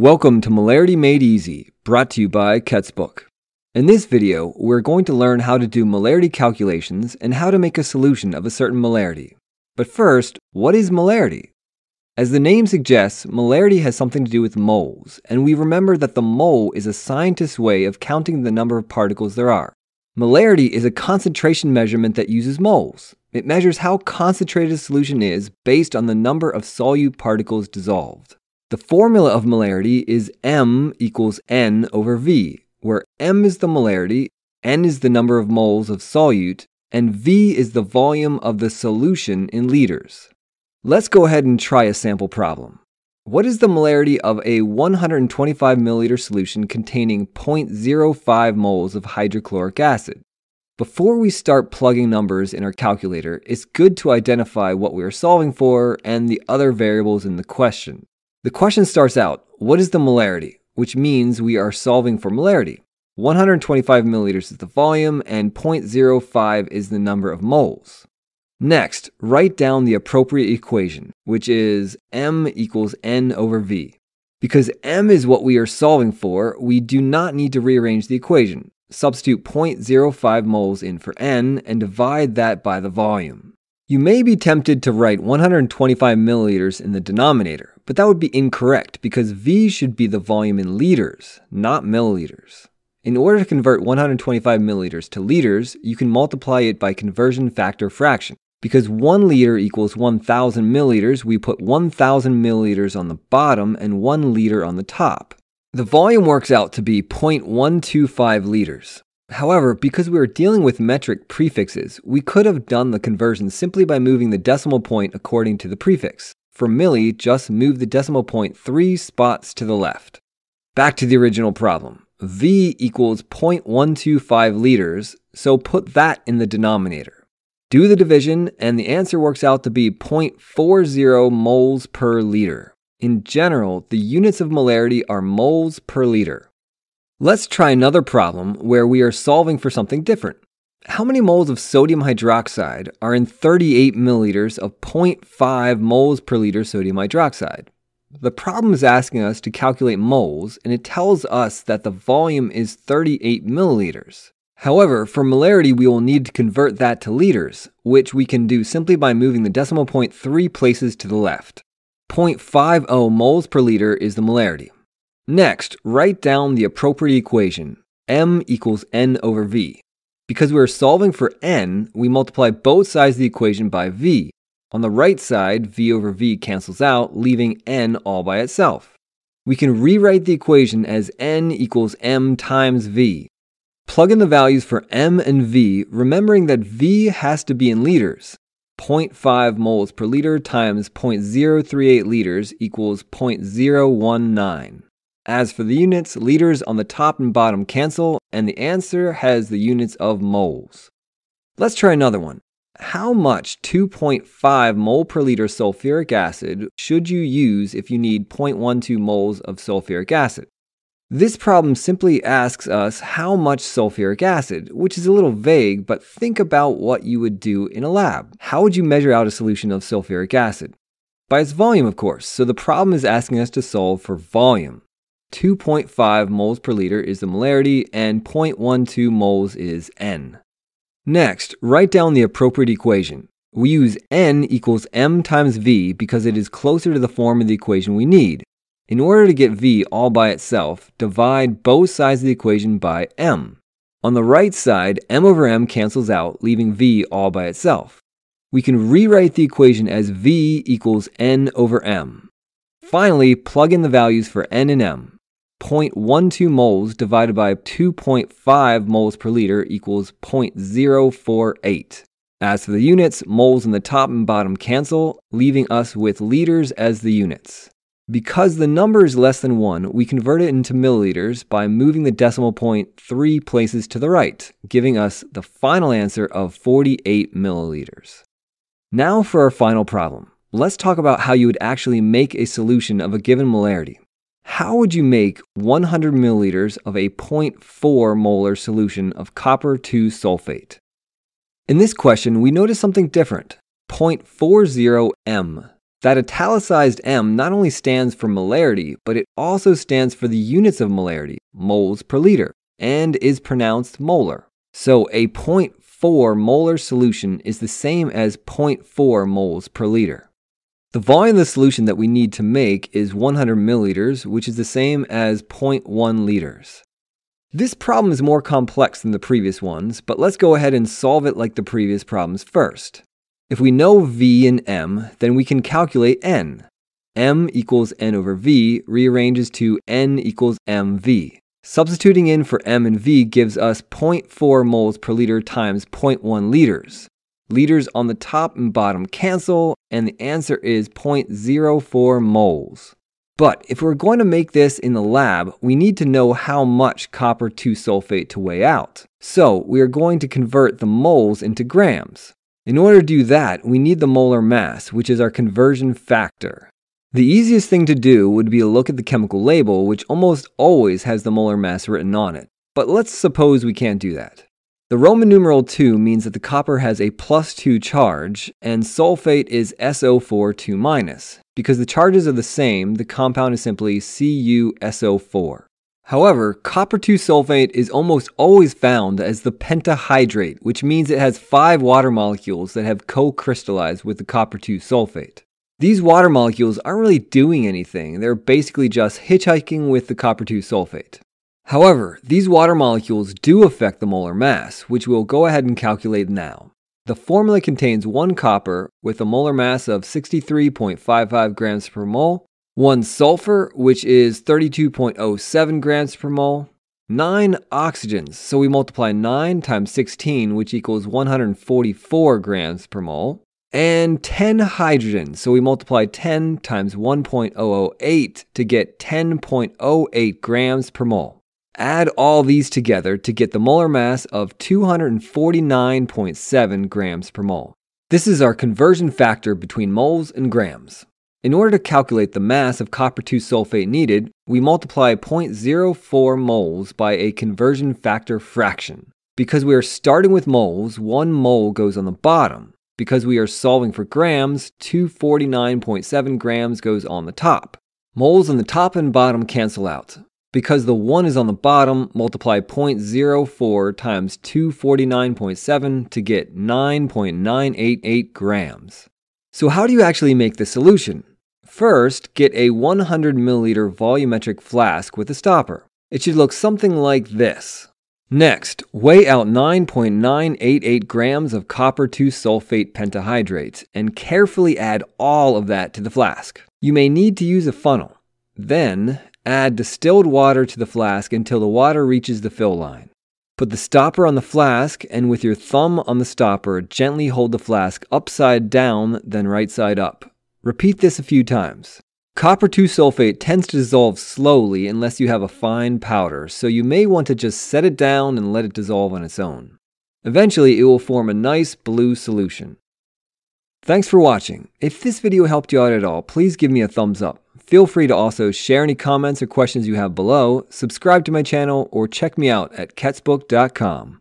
Welcome to Molarity Made Easy, brought to you by ketzbook. In this video, we're going to learn how to do molarity calculations and how to make a solution of a certain molarity. But first, what is molarity? As the name suggests, molarity has something to do with moles, and we remember that the mole is a scientist's way of counting the number of particles there are. Molarity is a concentration measurement that uses moles. It measures how concentrated a solution is based on the number of solute particles dissolved. The formula of molarity is m equals n over v, where m is the molarity, n is the number of moles of solute, and v is the volume of the solution in liters. Let's go ahead and try a sample problem. What is the molarity of a 125 milliliter solution containing 0.05 moles of hydrochloric acid? Before we start plugging numbers in our calculator, it's good to identify what we are solving for and the other variables in the question. The question starts out, what is the molarity? Which means we are solving for molarity. 125 milliliters is the volume and 0.05 is the number of moles. Next, write down the appropriate equation, which is m equals n over v. Because m is what we are solving for, we do not need to rearrange the equation. Substitute 0.05 moles in for n and divide that by the volume. You may be tempted to write 125 milliliters in the denominator, but that would be incorrect because V should be the volume in liters, not milliliters. In order to convert 125 milliliters to liters, you can multiply it by conversion factor fraction. Because 1 liter equals 1,000 milliliters, we put 1,000 milliliters on the bottom and 1 liter on the top. The volume works out to be 0.125 liters. However, because we are dealing with metric prefixes, we could have done the conversion simply by moving the decimal point according to the prefix. For milli, just move the decimal point three spots to the left. Back to the original problem. V equals 0.125 liters, so put that in the denominator. Do the division, and the answer works out to be 0.40 moles per liter. In general, the units of molarity are moles per liter. Let's try another problem where we are solving for something different. How many moles of sodium hydroxide are in 38 milliliters of 0.5 moles per liter sodium hydroxide? The problem is asking us to calculate moles, and it tells us that the volume is 38 milliliters. However, for molarity, we will need to convert that to liters, which we can do simply by moving the decimal point three places to the left. 0.50 moles per liter is the molarity. Next, write down the appropriate equation, m equals n over v. Because we are solving for n, we multiply both sides of the equation by v. On the right side, v over v cancels out, leaving n all by itself. We can rewrite the equation as n equals m times v. Plug in the values for m and v, remembering that v has to be in liters. 0.5 moles per liter times 0.038 liters equals 0.019. As for the units, liters on the top and bottom cancel, and the answer has the units of moles. Let's try another one. How much 2.5 mole per liter sulfuric acid should you use if you need 0.12 moles of sulfuric acid? This problem simply asks us how much sulfuric acid, which is a little vague, but think about what you would do in a lab. How would you measure out a solution of sulfuric acid? By its volume, of course, so the problem is asking us to solve for volume. 2.5 moles per liter is the molarity, and 0.12 moles is N. Next, write down the appropriate equation. We use N equals M times V because it is closer to the form of the equation we need. In order to get V all by itself, divide both sides of the equation by M. On the right side, M over M cancels out, leaving V all by itself. We can rewrite the equation as V equals N over M. Finally, plug in the values for N and M. 0.12 moles divided by 2.5 moles per liter equals 0.048. As for the units, moles in the top and bottom cancel, leaving us with liters as the units. Because the number is less than 1, we convert it into milliliters by moving the decimal point three places to the right, giving us the final answer of 48 milliliters. Now for our final problem. Let's talk about how you would actually make a solution of a given molarity. How would you make 100 milliliters of a 0.4 molar solution of copper 2 sulfate? In this question, we notice something different 0.40 m. That italicized M not only stands for molarity, but it also stands for the units of molarity, moles per liter, and is pronounced molar. So a 0.4 molar solution is the same as 0.4 moles per liter. The volume of the solution that we need to make is 100 milliliters, which is the same as 0.1 liters. This problem is more complex than the previous ones, but let's go ahead and solve it like the previous problems first. If we know V and M, then we can calculate N. M equals N over V rearranges to N equals MV. Substituting in for M and V gives us 0.4 moles per liter times 0.1 liters. Liters on the top and bottom cancel, and the answer is 0.04 moles. But if we're going to make this in the lab, we need to know how much copper 2 sulfate to weigh out. So we are going to convert the moles into grams. In order to do that, we need the molar mass, which is our conversion factor. The easiest thing to do would be to look at the chemical label, which almost always has the molar mass written on it. But let's suppose we can't do that. The Roman numeral 2 means that the copper has a plus 2 charge, and sulfate is SO4 2 minus. Because the charges are the same, the compound is simply CuSO4. However, copper 2 sulfate is almost always found as the pentahydrate, which means it has five water molecules that have co crystallized with the copper 2 sulfate. These water molecules aren't really doing anything, they're basically just hitchhiking with the copper 2 sulfate. However, these water molecules do affect the molar mass, which we'll go ahead and calculate now. The formula contains one copper with a molar mass of 63.55 grams per mole 1 sulfur, which is 32.07 grams per mole, 9 oxygens, so we multiply 9 times 16, which equals 144 grams per mole, and 10 hydrogens, so we multiply 10 times 1.008 to get 10.08 grams per mole. Add all these together to get the molar mass of 249.7 grams per mole. This is our conversion factor between moles and grams. In order to calculate the mass of copper 2 sulfate needed, we multiply 0.04 moles by a conversion factor fraction. Because we are starting with moles, one mole goes on the bottom. Because we are solving for grams, 249.7 grams goes on the top. Moles on the top and bottom cancel out. Because the 1 is on the bottom, multiply 0.04 times 249.7 to get 9.988 grams. So how do you actually make the solution? First, get a 100 milliliter volumetric flask with a stopper. It should look something like this. Next, weigh out 9.988 grams of copper 2 sulfate pentahydrate and carefully add all of that to the flask. You may need to use a funnel. Then, add distilled water to the flask until the water reaches the fill line. Put the stopper on the flask and with your thumb on the stopper, gently hold the flask upside down, then right side up. Repeat this a few times. Copper 2 sulfate tends to dissolve slowly unless you have a fine powder, so you may want to just set it down and let it dissolve on its own. Eventually, it will form a nice blue solution. Thanks for watching. If this video helped you out at all, please give me a thumbs up. Feel free to also share any comments or questions you have below, subscribe to my channel, or check me out at ketzbook.com.